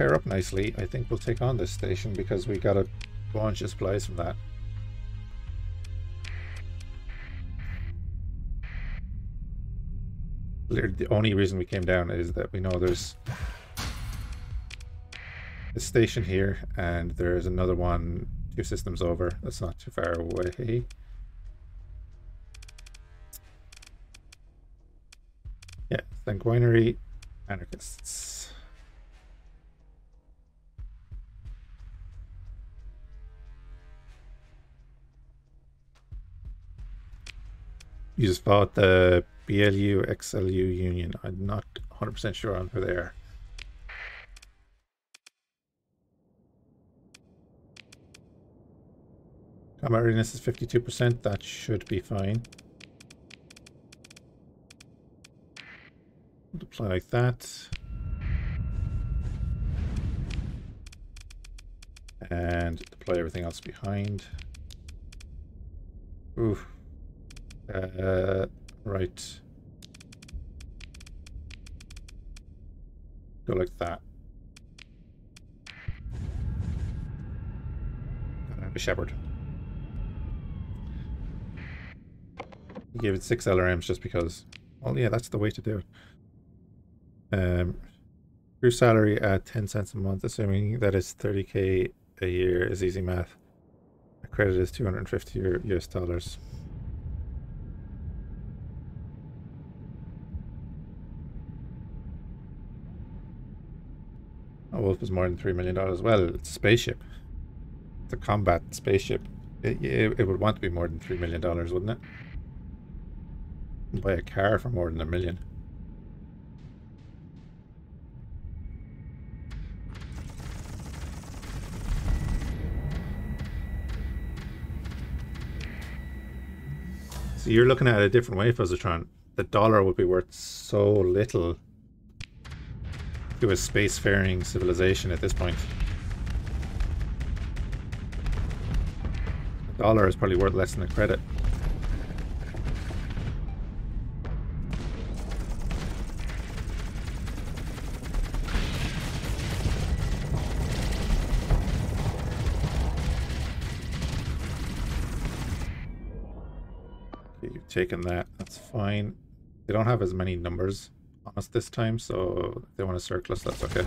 pair up nicely, I think we'll take on this station because we got a bunch of supplies from that. The only reason we came down is that we know there's a station here and there's another one two systems over. That's not too far away. Yeah, Sanguinary Anarchists. You just fought the BLU XLU Union. I'm not 100% sure on who they are. Combat readiness is 52%. That should be fine. Deploy like that. And deploy everything else behind. Ooh. Uh, right. Go like that. Gotta have a shepherd. Give it six LRMs just because. Well, yeah, that's the way to do it. Um, crew salary at 10 cents a month, assuming that it's 30k a year is easy math. The credit is 250 US dollars. A Wolf is more than $3 million. Well, it's a spaceship. It's a combat spaceship. It, it, it would want to be more than $3 million, wouldn't it? buy a car for more than a million. So you're looking at it a different way, Fuzzatron. The dollar would be worth so little to a spacefaring civilization at this point. The dollar is probably worth less than a credit. You've taken that. That's fine. They don't have as many numbers on us this time, so they want to circle us, that's okay.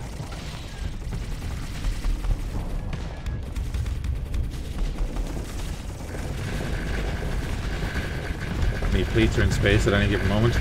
Any fleets are in space at any given moment.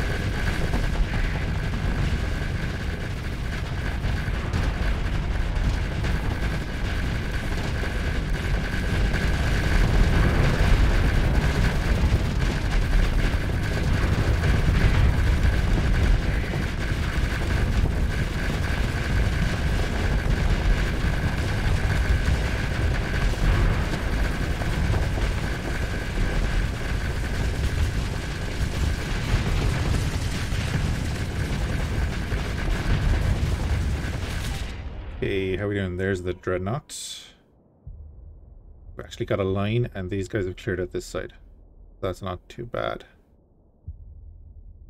There's the dreadnought. We actually got a line, and these guys have cleared out this side. That's not too bad.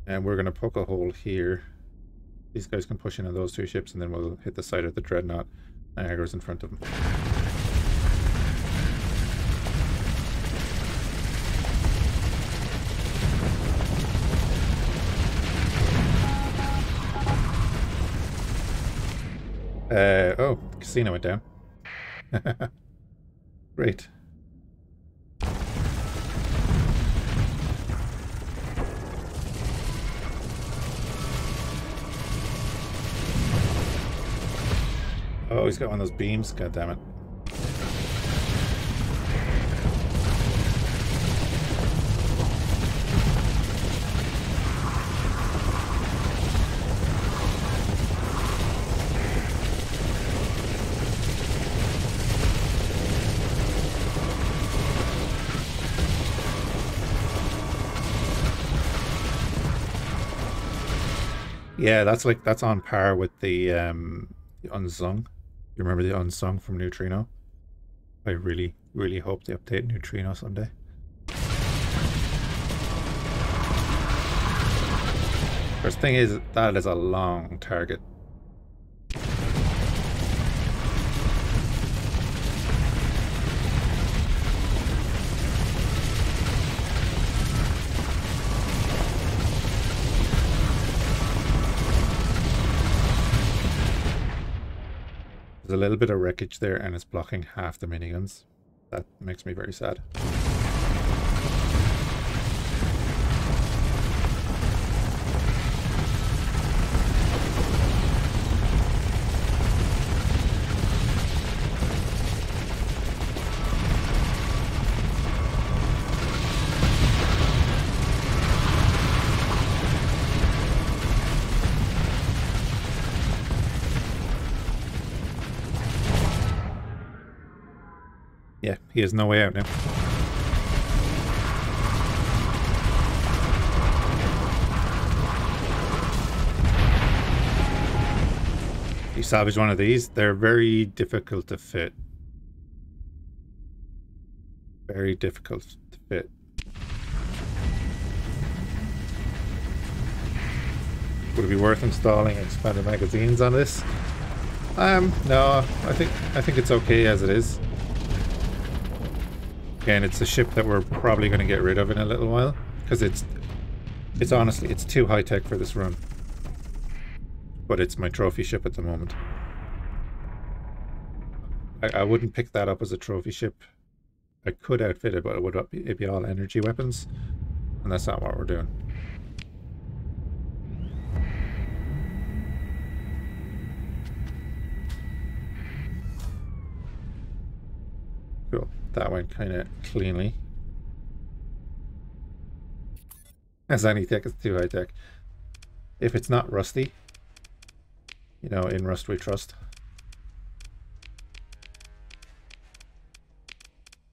And we're going to poke a hole here. These guys can push in on those two ships, and then we'll hit the side of the dreadnought. Niagara's in front of them. Uh, oh, casino went down. Great. Oh, he's got one of those beams. God damn it. Yeah, that's like that's on par with the um the unsung. You remember the unsung from Neutrino? I really, really hope they update Neutrino someday. First thing is that is a long target. A little bit of wreckage there and it's blocking half the miniguns. That makes me very sad. He has no way out now. You salvage one of these, they're very difficult to fit. Very difficult to fit. Would it be worth installing expanded magazines on this? Um, no, I think I think it's okay as it is. Again, it's a ship that we're probably going to get rid of in a little while. Because it's, it's honestly, it's too high-tech for this run. But it's my trophy ship at the moment. I, I wouldn't pick that up as a trophy ship. I could outfit it, but it would be, it'd be all energy weapons. And that's not what we're doing. Cool that went kind of cleanly. As any tech is too high tech. If it's not rusty, you know, in Rust we trust.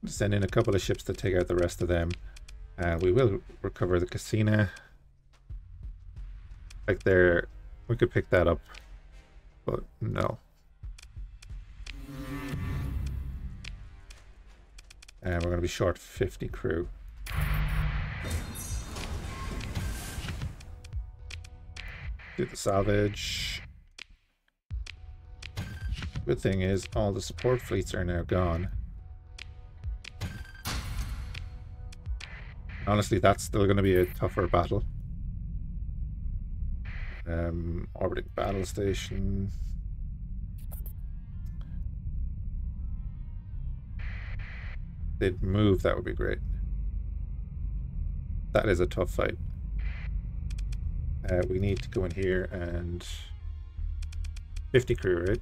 Send in a couple of ships to take out the rest of them. And we will recover the casino. Like there, we could pick that up, but no. And we're going to be short 50 crew. Do the salvage. Good thing is all the support fleets are now gone. Honestly, that's still going to be a tougher battle. Um, orbiting battle station. They'd move, that would be great. That is a tough fight. Uh, we need to go in here and 50 crew, right?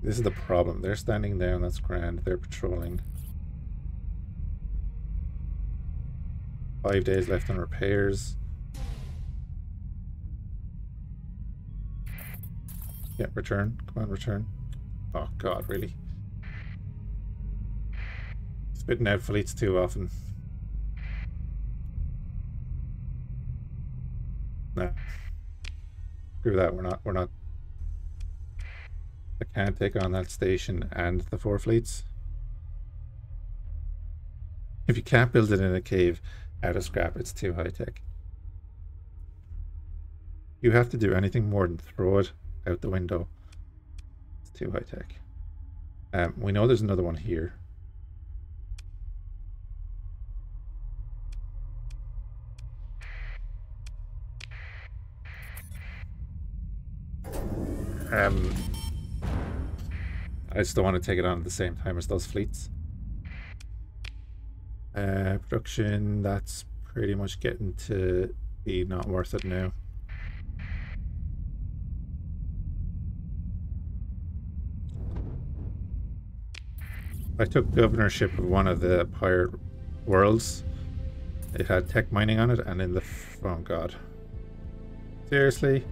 This is the problem. They're standing down, that's grand. They're patrolling. Five days left on repairs. Yeah, return. Come on, return. Oh god, really? Spitting out fleets too often. Nah. Screw that, we're not we're not I can't take on that station and the four fleets. If you can't build it in a cave, out of scrap. It's too high tech. You have to do anything more than throw it out the window. It's too high tech. Um, we know there's another one here. Um, I just don't want to take it on at the same time as those fleets. Uh, production, that's pretty much getting to be not worth it now. I took governorship of one of the pirate worlds. It had tech mining on it, and in the... oh god. Seriously?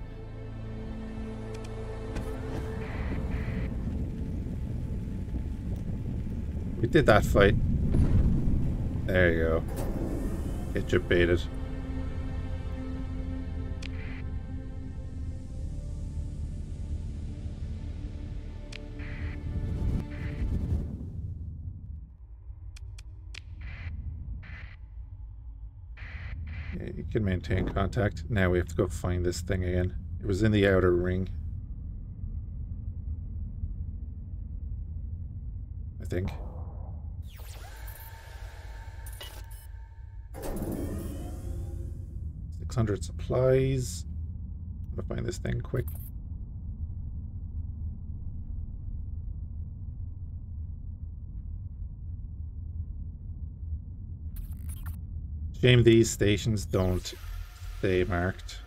We did that fight. There you go. Get your baited. you can maintain contact. Now we have to go find this thing again. It was in the outer ring. I think. Six hundred supplies. I'm gonna find this thing quick. Shame these stations don't stay marked.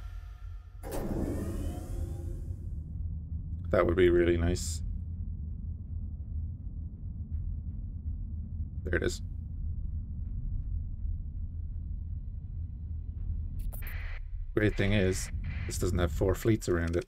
That would be really nice. There it is. Great thing is, this doesn't have four fleets around it.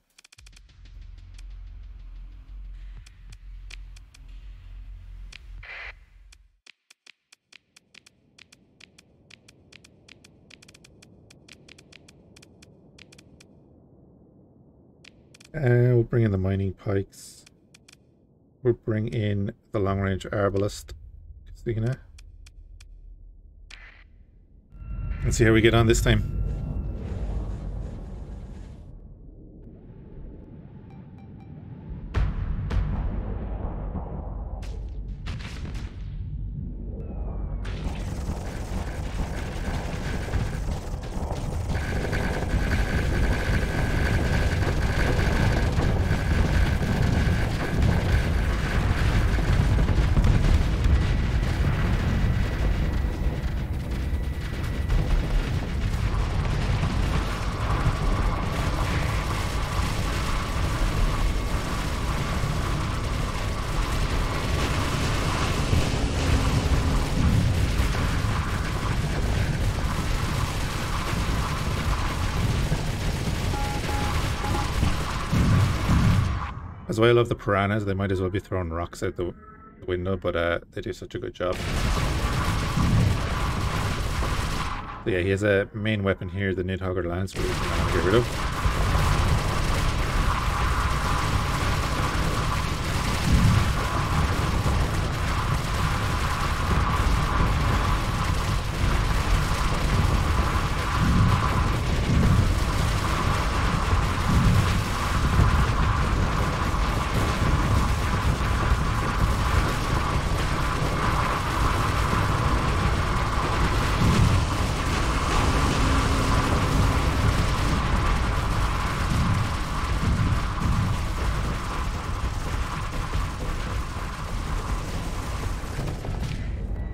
Uh, we'll bring in the mining pikes. We'll bring in the long range Arbalest. Let's see how we get on this time. Love the piranhas. They might as well be throwing rocks out the window, but uh, they do such a good job. So yeah, he has a main weapon here, the Nidhogger Lance, which going to get rid of.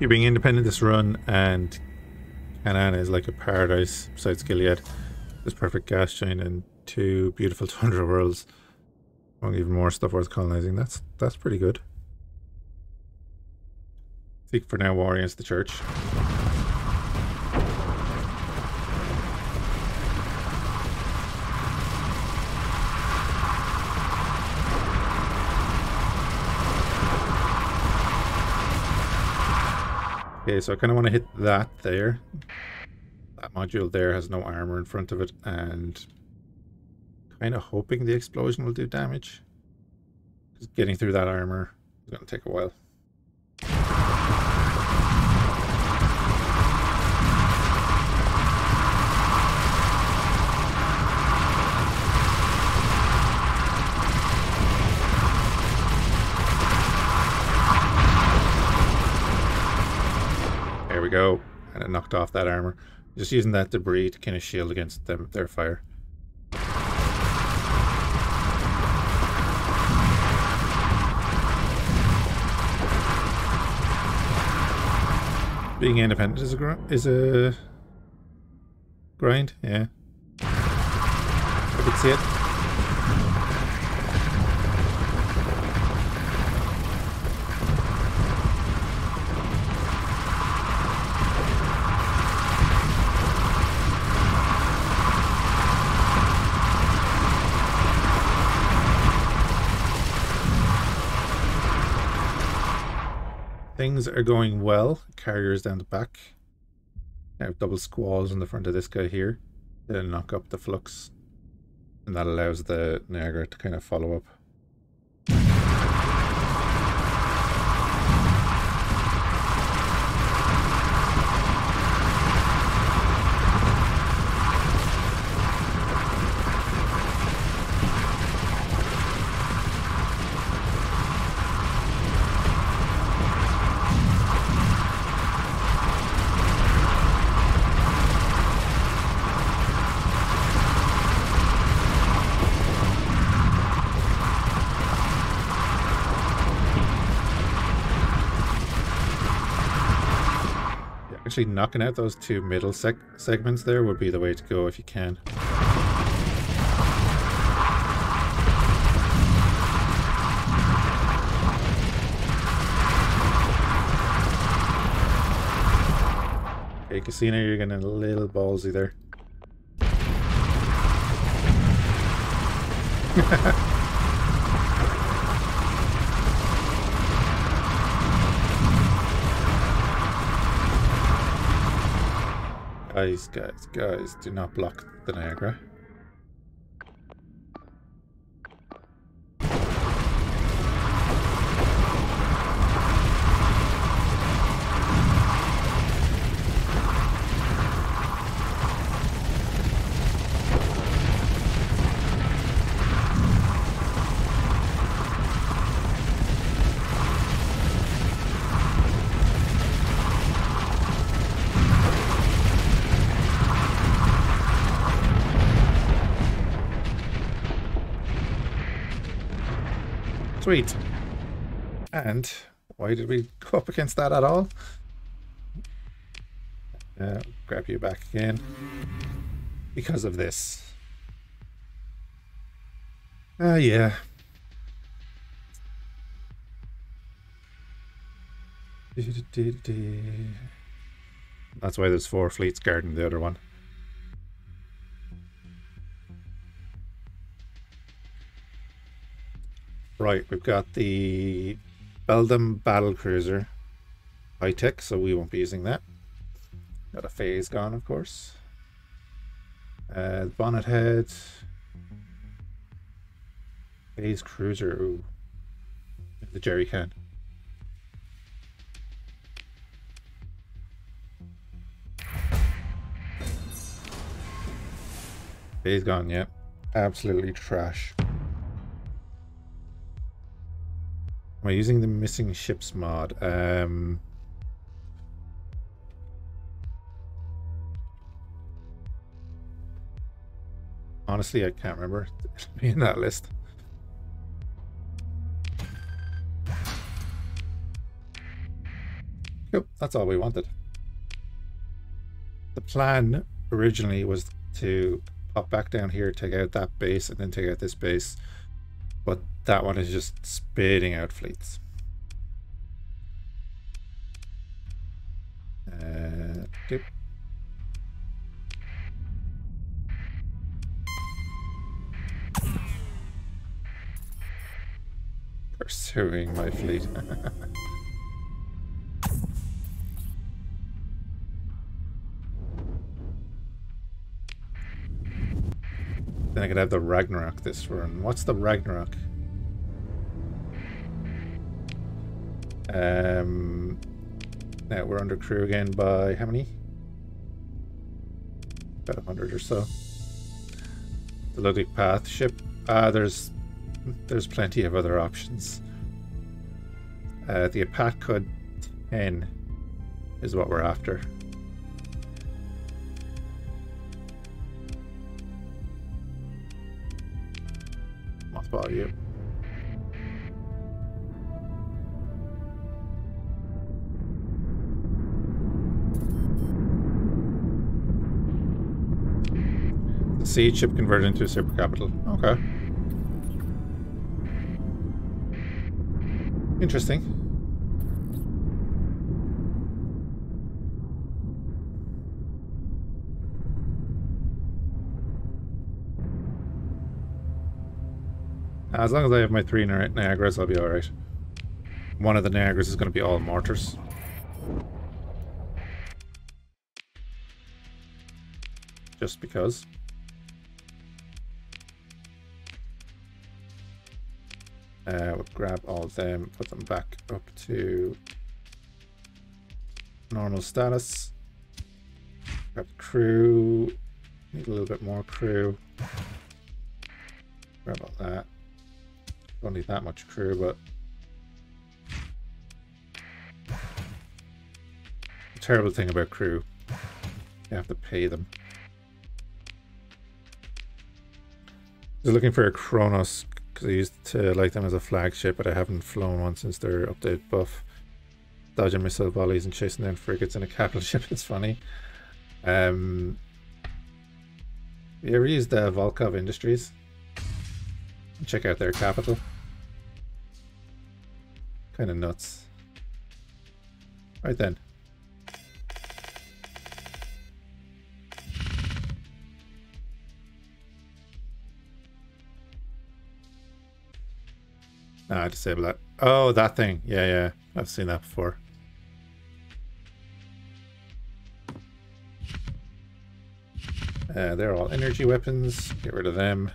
You're being independent this run, and Canaan is like a paradise besides Gilead. There's perfect gas giant and two beautiful tundra worlds. Among even more stuff worth colonizing. That's that's pretty good. Seek for now war against the church. Okay, so I kind of want to hit that there. That module there has no armor in front of it, and kind of hoping the explosion will do damage. Because getting through that armor is going to take a while. Go. And it knocked off that armor. Just using that debris to kind of shield against them, their fire. Being independent is a is a grind, yeah. I could see it. Things are going well. Carriers down the back. Have double squalls in the front of this guy here. Then knock up the flux. And that allows the Niagara to kind of follow up. Actually knocking out those two middle seg segments there would be the way to go if you can. Okay, Casino, you're getting a little ballsy there. guys, guys, guys, do not block the Niagara. Sweet. And why did we go up against that at all? Uh, grab you back again. Because of this. Ah, uh, yeah. That's why there's four fleets guarding the other one. Right, we've got the Beldam Battle Cruiser. High tech, so we won't be using that. Got a phase gone, of course. Uh, bonnet head. Phase cruiser. Ooh. The jerry can. Phase gone, yeah. Absolutely trash. Am I using the missing ships mod? Um, honestly, I can't remember. Be in that list. Yep, that's all we wanted. The plan originally was to pop back down here, take out that base, and then take out this base. But that one is just spitting out fleets. Uh, dip. Pursuing my fleet. Then I could have the Ragnarok this run. What's the Ragnarok? Um, now we're under crew again by how many? About a hundred or so. The Luddic Path ship. Ah, there's there's plenty of other options. Uh, the Apatka 10 is what we're after. You. The siege ship converted into a super capital. Okay. Interesting. As long as I have my three Niagaras, I'll be alright. One of the Niagaras is going to be all mortars. Just because. Uh, we'll grab all of them, put them back up to normal status. Grab crew. Need a little bit more crew. Grab all that. Don't need that much crew, but... The terrible thing about crew, you have to pay them. They're looking for a Kronos, because I used to like them as a flagship, but I haven't flown one since their update buff. dodging missile volleys and chasing down frigates in a capital ship is funny. Um, you ever used the Volkov Industries? Check out their capital. Kind of nuts. Right then. Ah, disable that. Oh, that thing. Yeah, yeah. I've seen that before. Uh, they're all energy weapons. Get rid of them.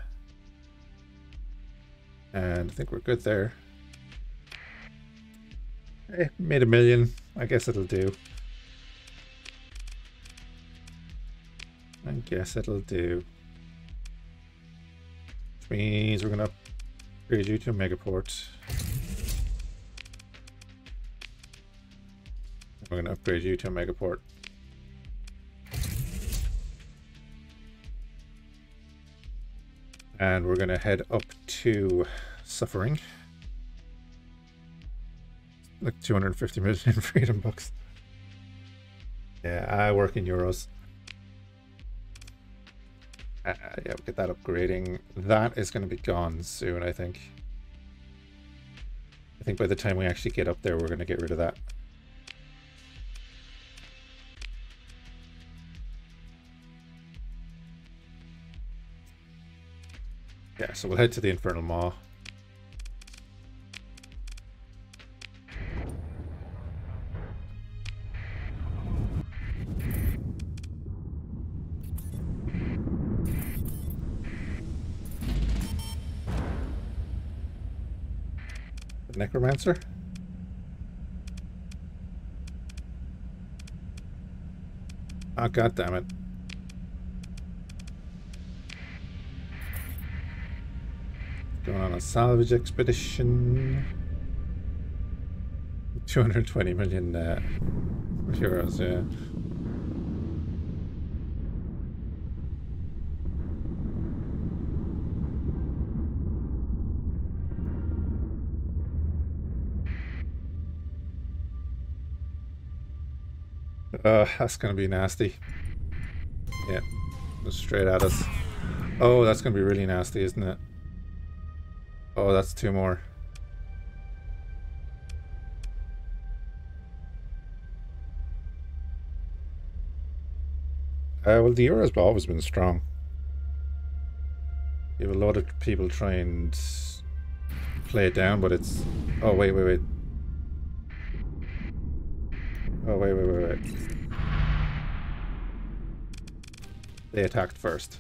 And I think we're good there. Eh, made a million. I guess it'll do. I guess it'll do. Which means we're going to upgrade you to a megaport. We're going to upgrade you to a megaport. And we're going to head up to Suffering. Like 250 million freedom bucks. Yeah, I work in euros. Uh, yeah, we'll get that upgrading. That is going to be gone soon, I think. I think by the time we actually get up there, we're going to get rid of that. Yeah, so we'll head to the Infernal Maw. Necromancer? Oh, God damn it. Going on a salvage expedition. 220 million uh, euros, yeah. Uh, that's gonna be nasty. Yeah, straight at us. Oh, that's gonna be really nasty, isn't it? Oh, that's two more. Uh, well, the Euro's always been strong. You have a lot of people try and play it down, but it's... Oh, wait, wait, wait. Oh, wait, wait, wait, wait. They attacked first.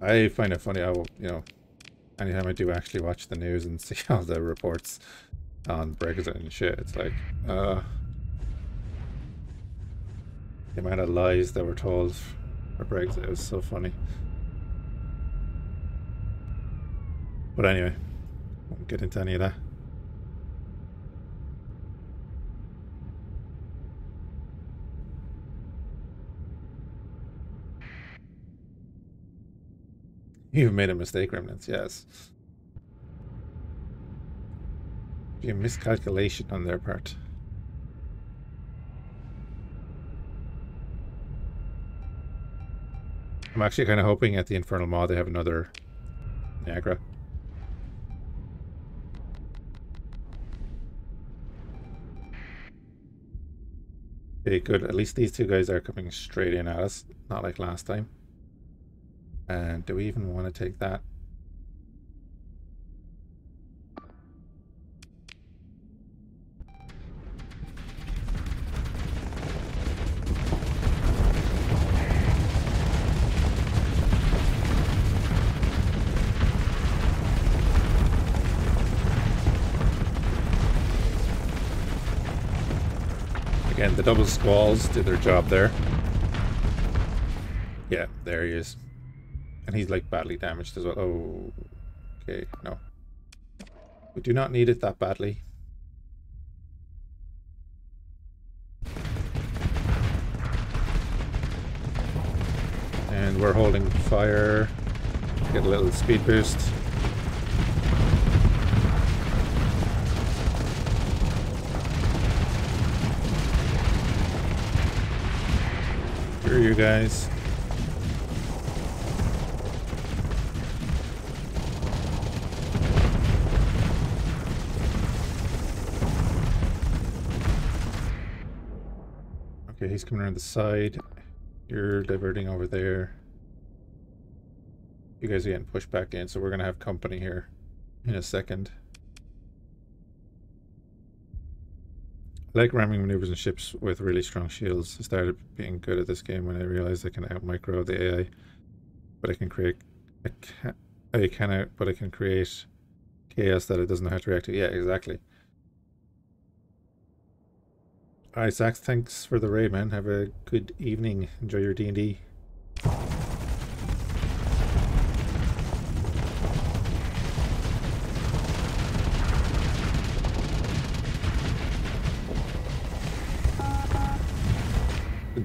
I find it funny how, you know, anytime I do actually watch the news and see all the reports on Brexit and shit, it's like, uh, the amount of lies that were told for Brexit was so funny. But anyway, get into any of that. You've made a mistake, Remnants, yes. A miscalculation on their part. I'm actually kind of hoping at the Infernal Maw they have another Niagara. Okay, good. At least these two guys are coming straight in at us, not like last time. And do we even want to take that? The double squalls did their job there. Yeah, there he is. And he's like badly damaged as well. Oh, okay, no. We do not need it that badly. And we're holding fire. Get a little speed boost. Here you guys. Okay, he's coming around the side. You're diverting over there. You guys are getting pushed back in, so we're going to have company here in a second. Like ramming maneuvers and ships with really strong shields. I started being good at this game when I realized I can out micro the AI, but I can create, I can, I but I can create chaos that it doesn't know how to react to. Yeah, exactly. Alright, Zach, thanks for the raid, man. Have a good evening. Enjoy your D&D.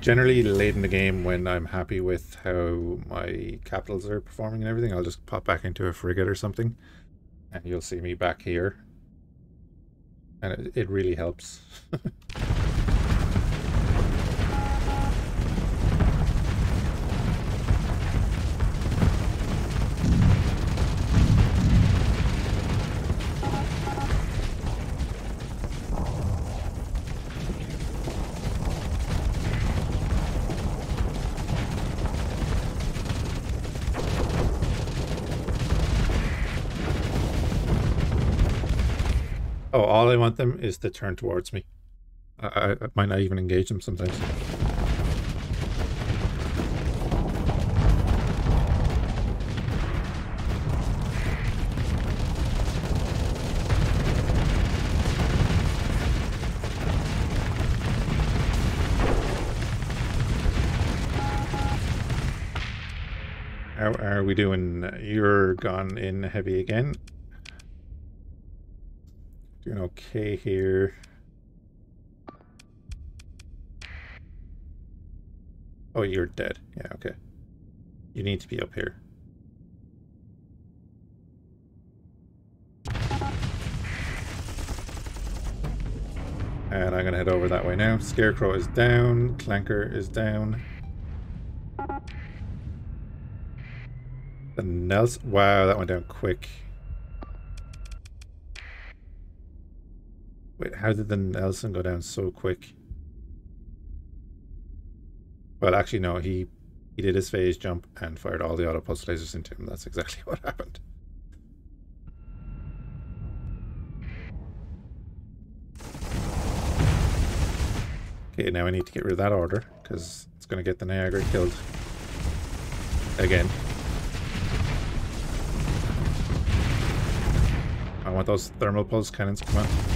Generally, late in the game, when I'm happy with how my capitals are performing and everything, I'll just pop back into a frigate or something, and you'll see me back here. And it, it really helps. want them is to turn towards me. I, I might not even engage them sometimes. How are we doing? You're gone in heavy again. Doing okay here. Oh, you're dead. Yeah, okay. You need to be up here. And I'm gonna head over that way now. Scarecrow is down. Clanker is down. The Nelson. Wow, that went down quick. Wait, how did the Nelson go down so quick? Well, actually, no. He he did his phase jump and fired all the auto pulse lasers into him. That's exactly what happened. Okay, now I need to get rid of that order because it's going to get the Niagara killed again. I want those thermal pulse cannons come out.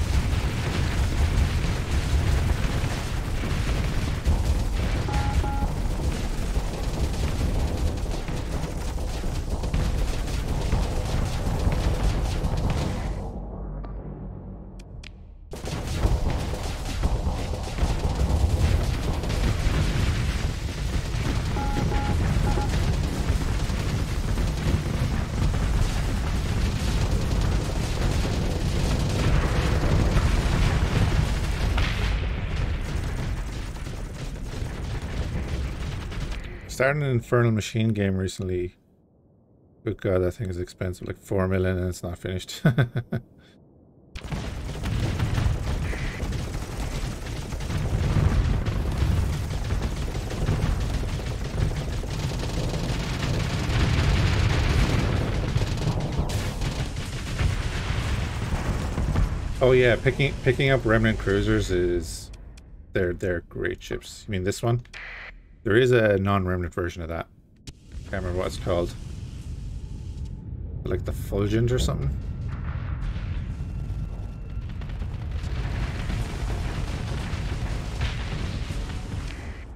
Started an Infernal Machine game recently. Good god, that thing is expensive, like 4 million and it's not finished. oh yeah, picking picking up Remnant Cruisers is they're they're great ships. You mean this one? There is a non-remnant version of that. Can't remember what it's called. Like the Fulgent or something.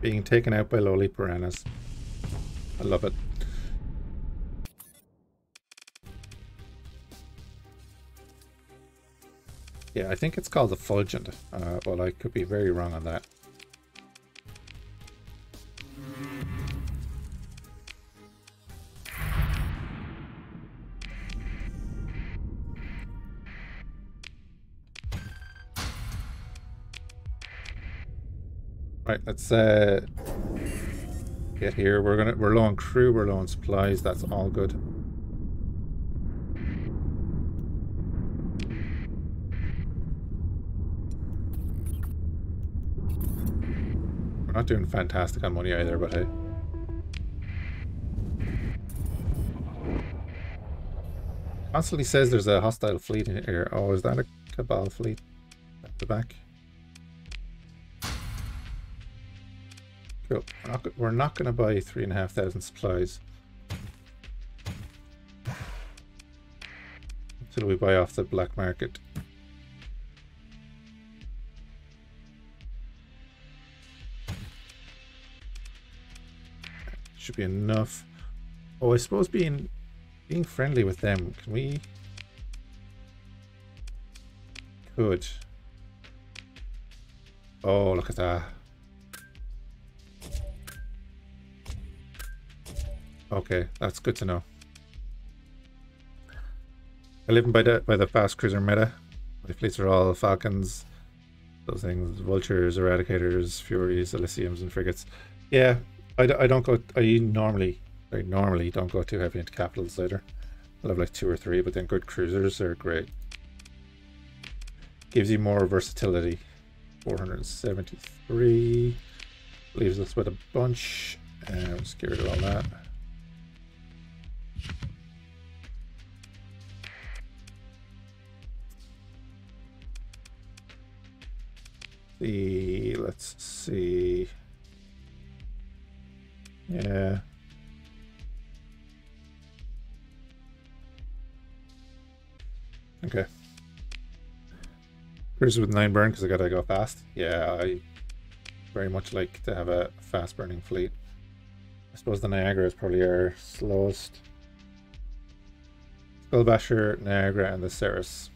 Being taken out by lowly piranhas. I love it. Yeah, I think it's called the Fulgent. Uh, well, I could be very wrong on that. Right, let's uh, get here. We're gonna we're low on crew, we're low on supplies. That's all good. We're not doing fantastic on money either, but hey. Constantly says there's a hostile fleet in here. Oh, is that a Cabal fleet at the back? Cool. We're not, going to buy three and a half thousand supplies. Until we buy off the black market. Should be enough. Oh, I suppose being being friendly with them, can we could. Oh, look at that. Okay, that's good to know. I live by the by the fast cruiser meta. My fleets are all Falcons, those things, Vultures, Eradicators, Furies, Elysiums, and Frigates. Yeah, I, I don't go. I normally, I normally don't go too heavy into capitals either. I have like two or three, but then good cruisers are great. Gives you more versatility. 473 leaves us with a bunch. And I'm scared of all that. See, let's see. Yeah. Okay. Cruiser with 9 burn because I gotta go fast. Yeah, I very much like to have a fast burning fleet. I suppose the Niagara is probably our slowest. Skullbasher, Niagara, and the Ceres.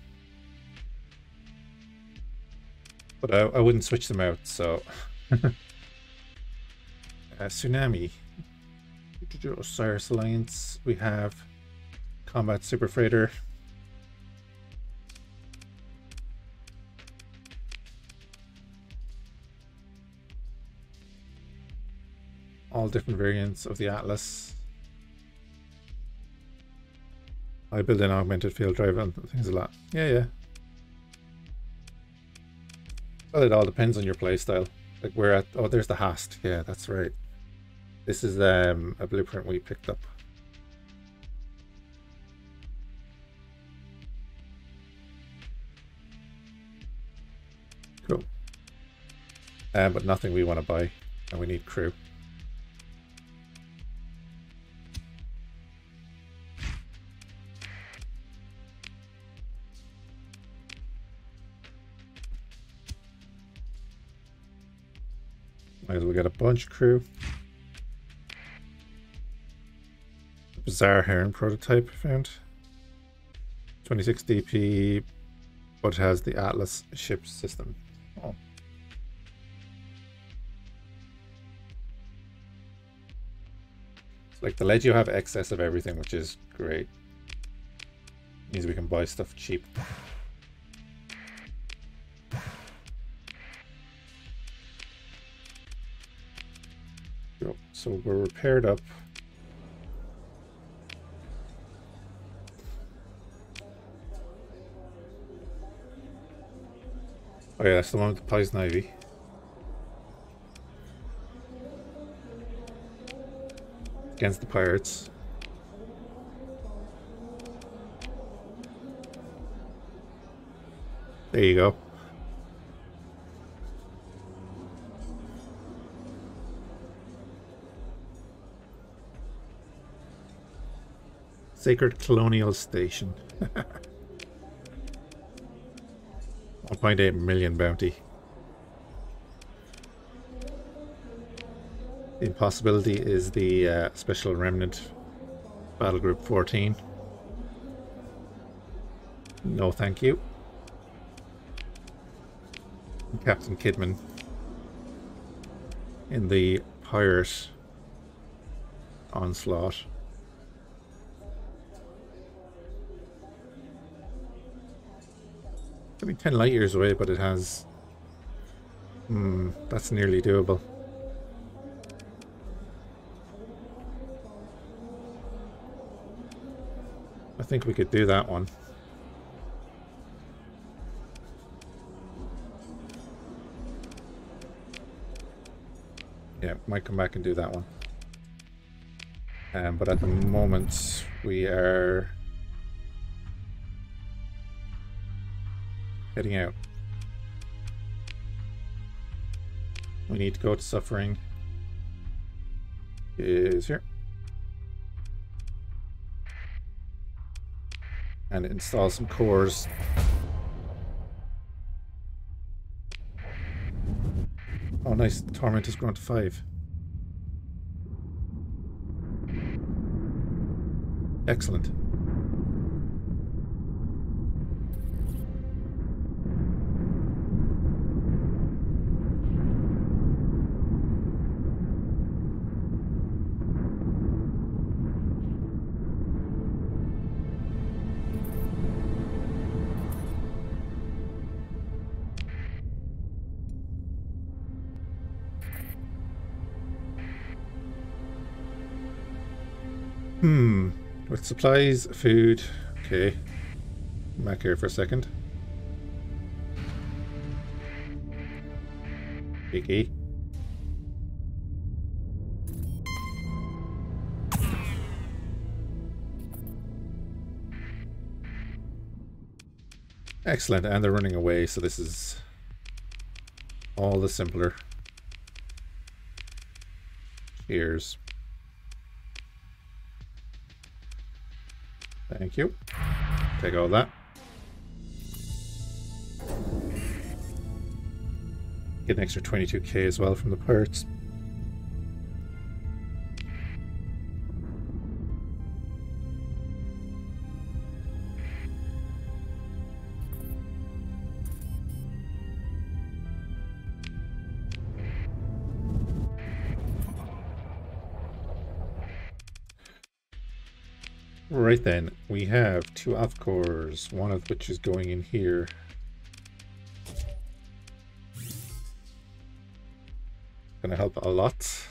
But I, I wouldn't switch them out, so... uh, tsunami. Osiris Alliance. We have Combat Super Freighter. All different variants of the Atlas. I build an augmented field drive and things a lot. Yeah, yeah. Well, it all depends on your playstyle. Like we're at, oh, there's the Hast. Yeah, that's right. This is um, a blueprint we picked up. Cool. Um, but nothing we want to buy, and we need crew. Well get a bunch crew. Bizarre Heron prototype found. 26 DP, but has the Atlas ship system. Oh. It's like the Legio have excess of everything, which is great. Means we can buy stuff cheap. So we're repaired up. Oh yeah, that's the one with the poison ivy. Against the pirates. There you go. Sacred Colonial Station. 1.8 million bounty. The impossibility is the uh, Special Remnant Battle Group 14. No thank you. Captain Kidman in the Pirate Onslaught. 10 light years away, but it has... Hmm, that's nearly doable. I think we could do that one. Yeah, might come back and do that one. Um, but at the moment, we are heading out. We need to go to suffering. Is here. And install some cores. Oh nice, the torment has grown to five. Excellent. With supplies, food. Okay. Back here for a second. Biggie. Excellent, and they're running away, so this is all the simpler. Cheers. Thank you. Take all that. Get an extra 22k as well from the pirates. Right then, we have two alpha cores, one of which is going in here. Gonna help a lot.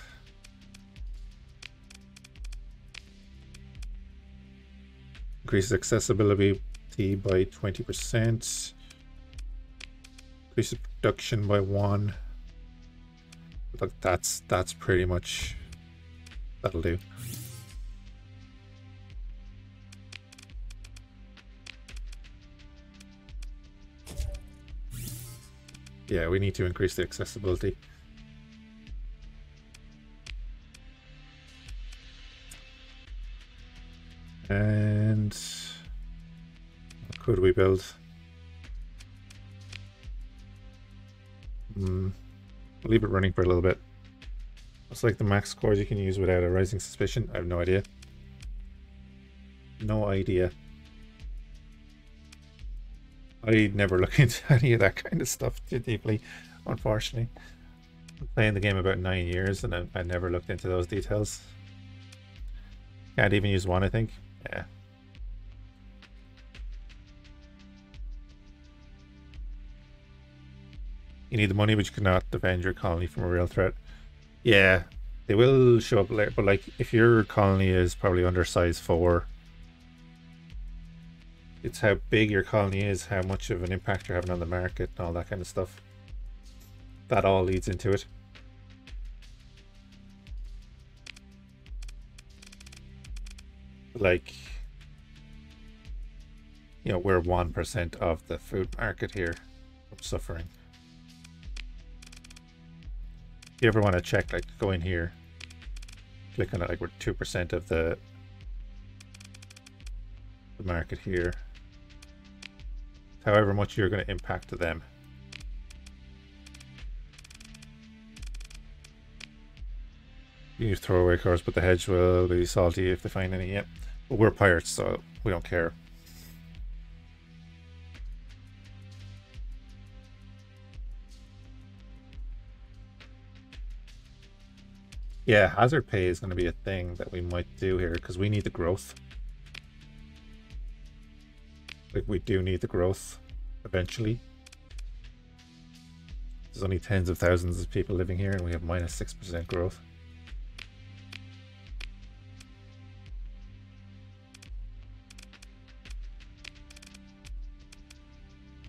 Increases accessibility by 20%. Increases production by one. Look, that's that's pretty much that'll do. Yeah, we need to increase the accessibility. And could we build? Hmm. Leave it running for a little bit. Looks like the max cores you can use without a rising suspicion. I have no idea. No idea. I never look into any of that kind of stuff too deeply, unfortunately. I'm playing the game about nine years and I, I never looked into those details. Can't even use one, I think. Yeah. You need the money, but you cannot defend your colony from a real threat. Yeah, they will show up later, but like if your colony is probably under size 4 it's how big your colony is, how much of an impact you're having on the market and all that kind of stuff. That all leads into it. Like, you know, we're 1% of the food market here. I'm suffering. If you ever want to check, like, go in here, click on it, like, we're 2% of the, the market here however much you're going to impact them. You can throw away cars, but the Heg will be salty if they find any yet. But we're pirates, so we don't care. Yeah, hazard pay is going to be a thing that we might do here because we need the growth. Like we do need the growth eventually. There's only tens of thousands of people living here and we have minus 6% growth.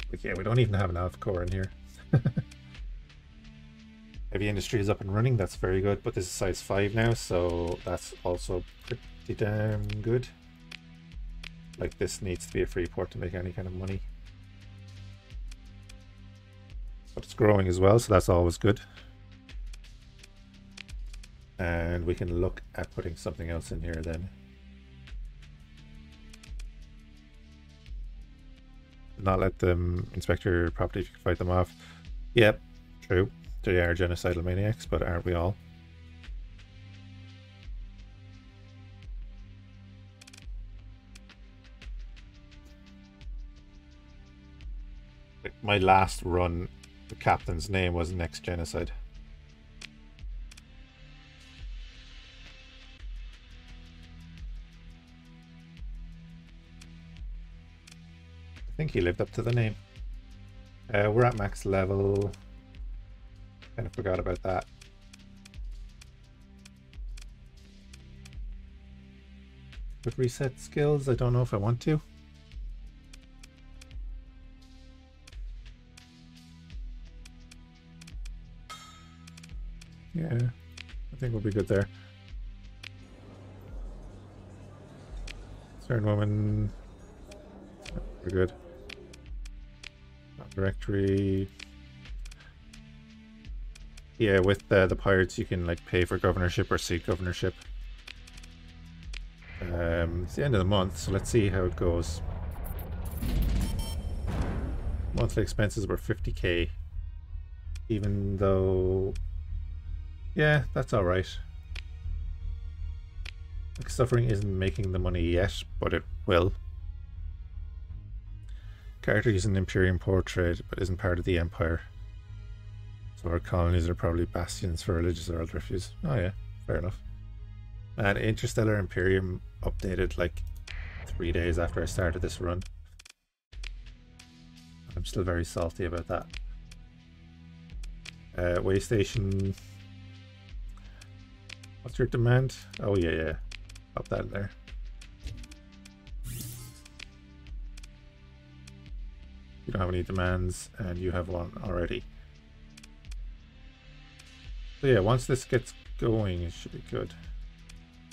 But yeah, we don't even have enough core in here. Heavy industry is up and running, that's very good, but this is size 5 now, so that's also pretty damn good. Like, this needs to be a free port to make any kind of money. But it's growing as well, so that's always good. And we can look at putting something else in here then. Not let them inspect your property if you can fight them off. Yep, true. They are genocidal maniacs, but aren't we all? My last run, the captain's name was Next Genocide. I think he lived up to the name. Uh, we're at max level. Kind of forgot about that. Could reset skills. I don't know if I want to. Yeah, I think we'll be good there. Certain woman. We're good directory. Yeah, with the, the pirates, you can like pay for governorship or seek governorship. Um, it's the end of the month, so let's see how it goes. Monthly expenses were 50k. Even though... Yeah, that's alright. Like, suffering isn't making the money yet, but it will. Character is an Imperium portrait, but isn't part of the Empire. So our colonies are probably bastions for religious or other refuge. Oh yeah, fair enough. And Interstellar Imperium updated like three days after I started this run. I'm still very salty about that. Uh, way station. What's your demand? Oh yeah, yeah. Up that in there. You don't have any demands, and you have one already. So yeah, once this gets going, it should be good.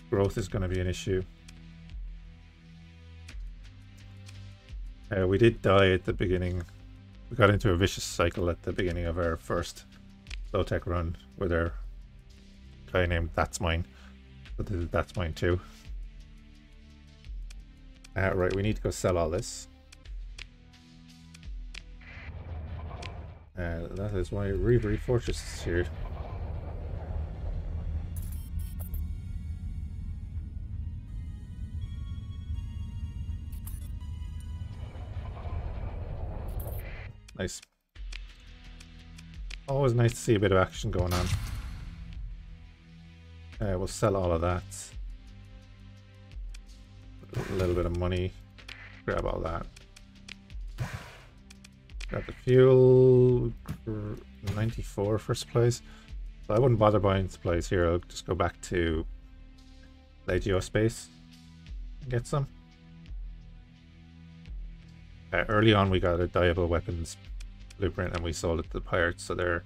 Growth is going to be an issue. Uh, we did die at the beginning. We got into a vicious cycle at the beginning of our first low tech run with our guy named That's Mine. But That's Mine too. Uh, right, we need to go sell all this. Uh, that is why Reverie Fortress is here. Nice. Always nice to see a bit of action going on. Uh, we'll sell all of that. A little bit of money. Grab all that. Got the fuel, 94 for supplies. So I wouldn't bother buying supplies here. I'll just go back to Legio Space and get some. Uh, early on, we got a Diable Weapons blueprint and we sold it to the pirates, so they're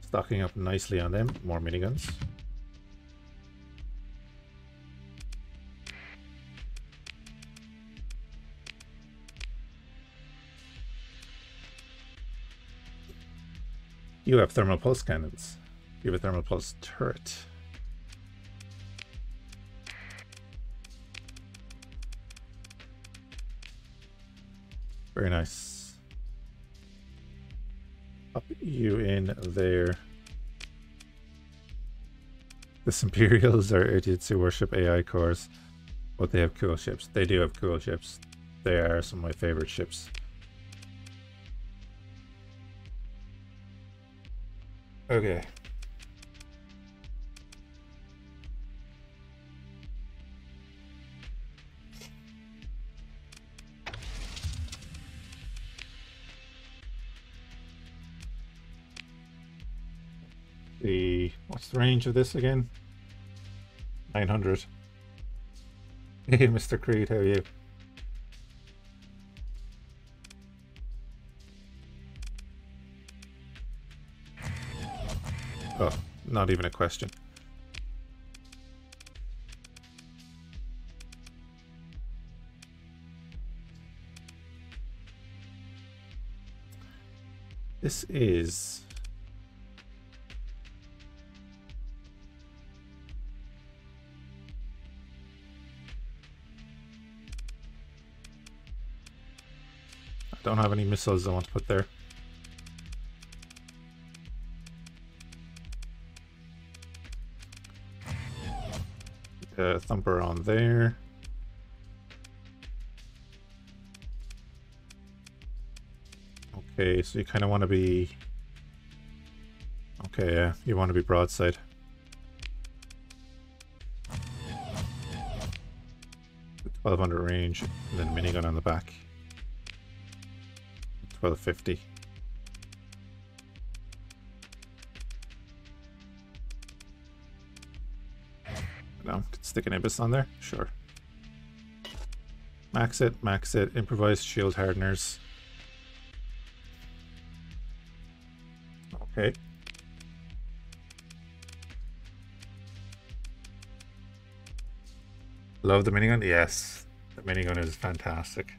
stocking up nicely on them. More miniguns. You have thermal pulse cannons. You have a thermal pulse turret. Very nice. Up you in there. The Imperials are idiots who worship AI cores, but they have cool ships. They do have cool ships. They are some of my favorite ships. Okay. The what's the range of this again? 900. Hey, Mr. Creed, how are you? Not even a question. This is... I don't have any missiles I want to put there. a thumper on there. Okay, so you kind of want to be... Okay, yeah, you want to be broadside. Twelve hundred range, and then minigun on the back. 1250. Stick an Ibis on there? Sure. Max it, max it, improvised shield hardeners. Okay. Love the minigun? Yes. The minigun is fantastic.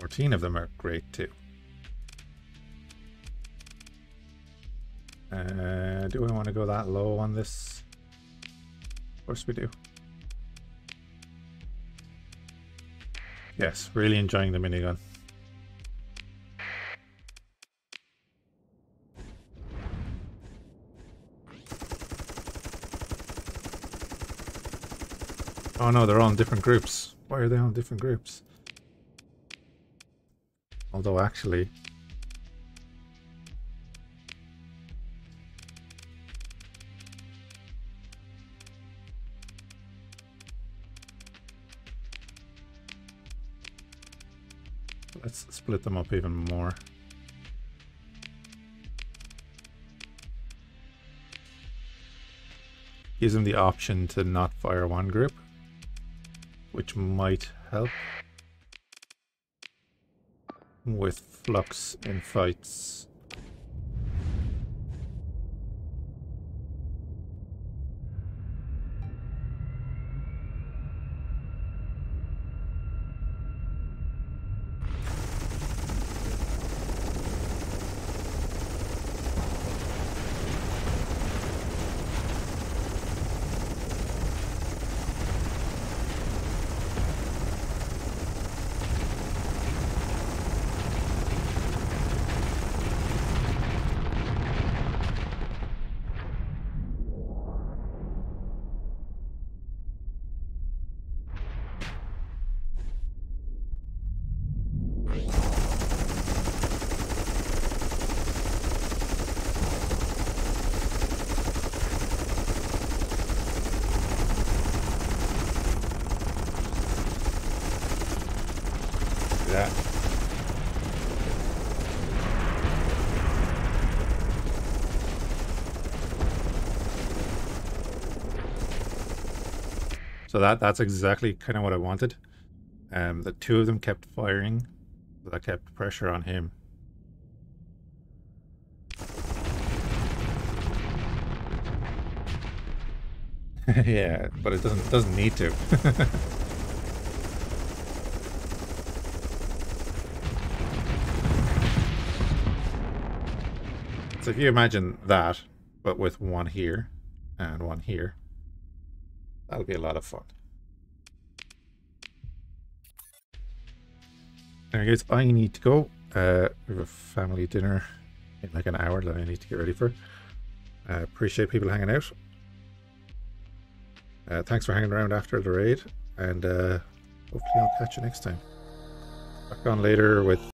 14 of them are great too. Uh, do we want to go that low on this? Course we do. Yes, really enjoying the minigun. Oh no, they're all in different groups. Why are they all in different groups? Although actually... split them up even more. Gives them the option to not fire one group which might help with flux in fights. So that that's exactly kind of what I wanted. Um, the two of them kept firing, so that kept pressure on him. yeah, but it doesn't doesn't need to. so if you imagine that, but with one here and one here. That'll be a lot of fun. Anyways, I need to go. Uh, we have a family dinner in like an hour that I need to get ready for. Uh, appreciate people hanging out. Uh, thanks for hanging around after the raid, and uh, hopefully I'll catch you next time. Back on later with